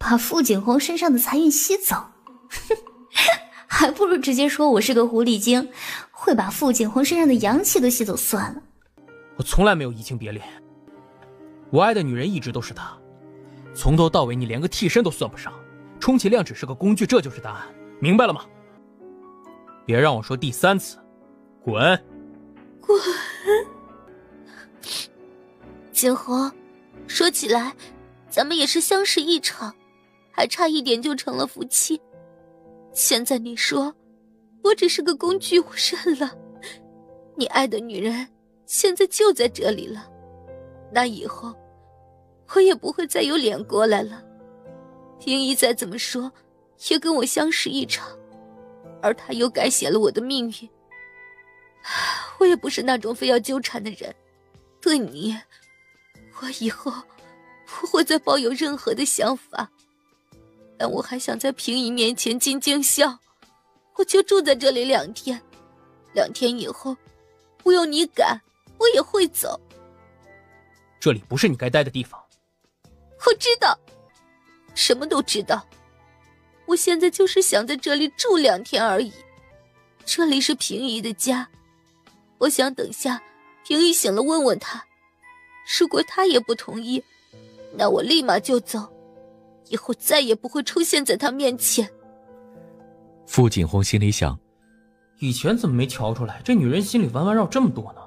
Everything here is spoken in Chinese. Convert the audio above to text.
把傅景红身上的财运吸走，哼，还不如直接说我是个狐狸精，会把傅景红身上的阳气都吸走算了。我从来没有移情别恋，我爱的女人一直都是她，从头到尾你连个替身都算不上，充其量只是个工具，这就是答案，明白了吗？别让我说第三次，滚！滚！景红，说起来，咱们也是相识一场，还差一点就成了夫妻。现在你说，我只是个工具，我认了。你爱的女人现在就在这里了，那以后我也不会再有脸过来了。平姨再怎么说，也跟我相识一场，而她又改写了我的命运。我也不是那种非要纠缠的人，对你。我以后不会再抱有任何的想法，但我还想在平姨面前尽尽孝，我就住在这里两天。两天以后，不用你赶，我也会走。这里不是你该待的地方。我知道，什么都知道。我现在就是想在这里住两天而已。这里是平姨的家，我想等下平姨醒了问问她。如果他也不同意，那我立马就走，以后再也不会出现在他面前。傅景洪心里想：以前怎么没瞧出来，这女人心里弯弯绕这么多呢？